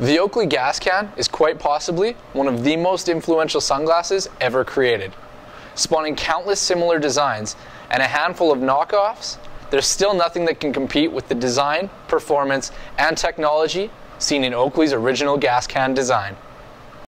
The Oakley Gascan is quite possibly one of the most influential sunglasses ever created. Spawning countless similar designs and a handful of knockoffs, there's still nothing that can compete with the design, performance, and technology seen in Oakley's original Gascan design.